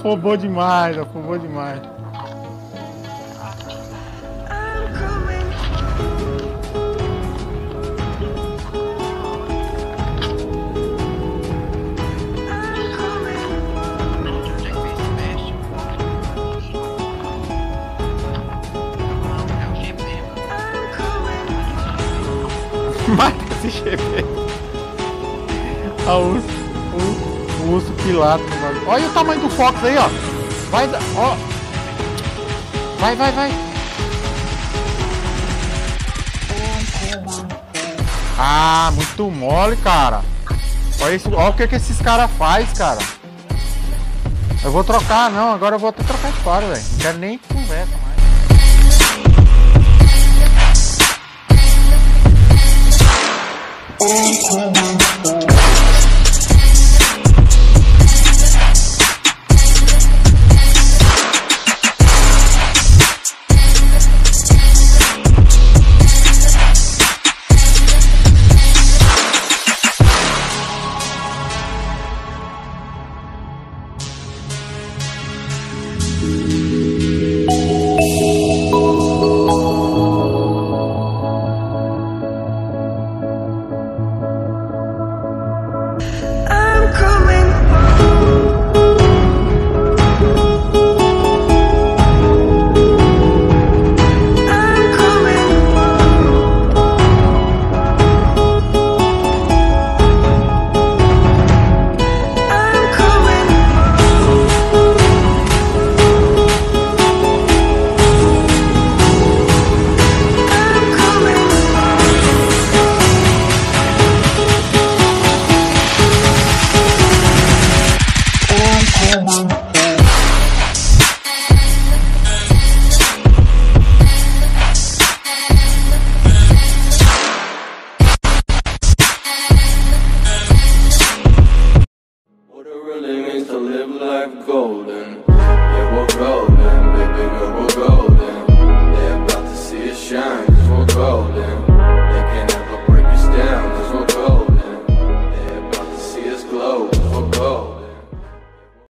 afobou demais, afobou demais. Esse GP. Ah, o urso, o, o pilato. Olha o tamanho do Fox aí, ó. Vai, ó. Vai, vai, vai. Ah, muito mole, cara. Olha, isso, olha o que, que esses caras faz, cara. Eu vou trocar, não. Agora eu vou até trocar de fora, velho. Não quero nem conversa mais. Okay. What it really means to live life golden. Yeah, we'll grow.